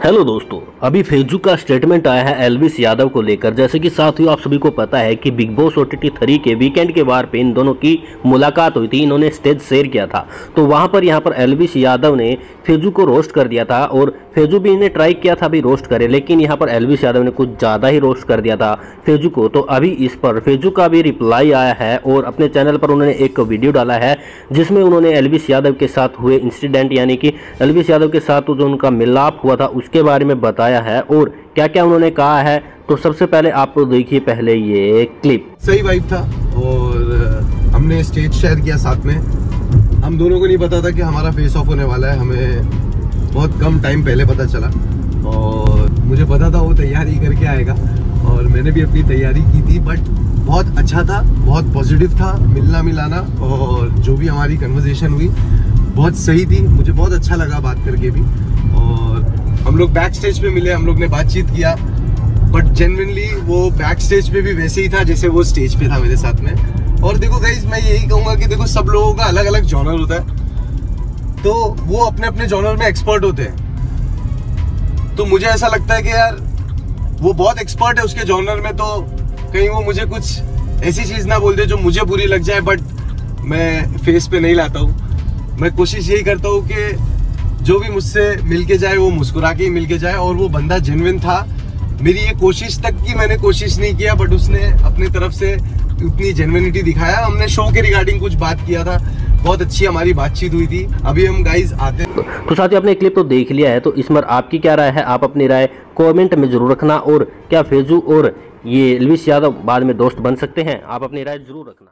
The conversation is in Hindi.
हेलो दोस्तों, अभी फेसबुक का स्टेटमेंट आया है एलविस यादव को लेकर। जैसे कि साथ ही आप सभी को पता है कि Bigg Boss O T three के वीकेंड के बार पे इन दोनों की मुलाकात हुई थी। इन्होंने स्टेज शेयर किया था। तो वहाँ पर यहाँ पर एलविस यादव ने फेजू को रोस्ट कर दिया था और फेजू भी इन्हें ट्राई किया था भी रोस्ट करे, लेकिन यहाँ पर एलविस यादव ने कुछ ज़्यादा ही रोस्ट कर दिया था फेजू को। तो अभी इस पर फेजू का भी रिप्लाई आया है और अपने चैनल पर उन्होंने एक वीडियो डाला है, जिसमें उन्होंने एलविस यादव के साथ हुए इंसिडेंट यानी कि एलविस यादव के साथ जो उनका मिलाप हुआ था उसके बारे में बताया है और क्या क्या उन्होंने कहा है तो सबसे पहले आप देखिए पहले ये क्लिप। सही वाइब था और हमने स्टेज शेयर किया साथ में। हम दोनों को नहीं पता था कि हमारा फेस ऑफ़ होने वाला है, हमें बहुत कम टाइम पहले पता चला। और मुझे पता था वो तैयारी करके आएगा, और मैंने भी अपनी तैयारी की थी बट बहुत अच्छा था, बहुत पॉजिटिव था मिलना मिलाना और जो भी हमारी कन्वर्जेशन हुई, बहुत सही थी, मुझे बहुत अच्छा लगा बात करके भी। और लोग बैक स्टेज पे मिले, हम लोग ने बातचीत किया। बट जेनविनली वो बैक स्टेज पे भी वैसे ही था जैसे वो स्टेज पे था मेरे साथ में। और देखो गाइज़ मैं यही कहूँगा कि देखो सब लोगों का अलग अलग जॉनर होता है। तो वो अपने अपने जॉनर में एक्सपर्ट होते हैं। तो मुझे ऐसा लगता है कि यार, वो बहुत एक्सपर्ट है उसके जॉनर में तो कहीं वो मुझे कुछ ऐसी चीज़ ना बोल दे जो मुझे बुरी लग जाए बट मैं फेस पे नहीं लाता हूँ। मैं कोशिश यही करता हूँ कि जो भी मुझसे मिल के जाए, वो मुस्कुरा के ही मिल के जाए और वो बंदा जेनविन था। मेरी ये कोशिश तक की मैंने कोशिश नहीं किया बट उसने अपने तरफ़ से उतनी जेनविनिटी दिखाया। हमने शो के रिगार्डिंग कुछ बात किया था। बहुत अच्छी हमारी बातचीत हुई थी। अभी हम गाइज़ आते हैं। तो ही आपने क्लिप तो देख लिया है तो इस आपकी क्या राय है? आप अपनी राय कमेंट में ज़रूर रखना और क्या फेजू और ये एलविश यादव बाद में दोस्त बन सकते हैं? आप अपनी राय ज़रूर रखना।